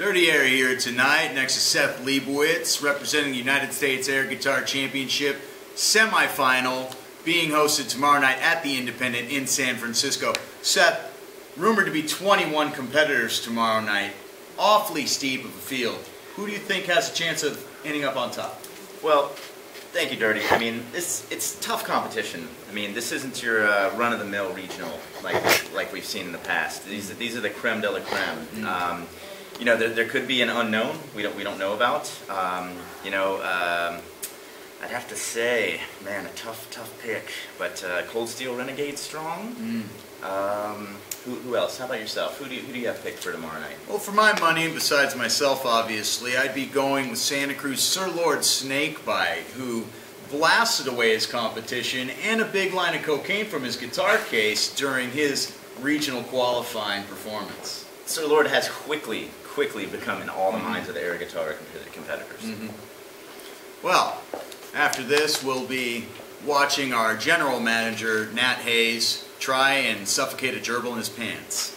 Dirty Airy here tonight next to Seth Leibowitz representing the United States Air Guitar Championship semifinal being hosted tomorrow night at the Independent in San Francisco. Seth, rumored to be 21 competitors tomorrow night. Awfully steep of a field. Who do you think has a chance of ending up on top? Well, thank you, Dirty. I mean, this it's tough competition. I mean, this isn't your uh, run-of-the-mill regional like like we've seen in the past. These these are the creme de la creme. Mm. Um, you know, there, there could be an unknown we don't we don't know about. Um, you know, um, I'd have to say, man, a tough tough pick. But uh, Cold Steel Renegade strong. Mm. Um, who, who else? How about yourself? Who do you, who do you have picked for tomorrow night? Well, for my money, besides myself, obviously, I'd be going with Santa Cruz Sir Lord Snakebite, who blasted away his competition and a big line of cocaine from his guitar case during his regional qualifying performance. Sir Lord has quickly quickly become in all the minds of the air guitar competitors. Mm-hmm. Well, after this, we'll be watching our general manager, Nat Hays, try and suffocate a gerbil in his pants.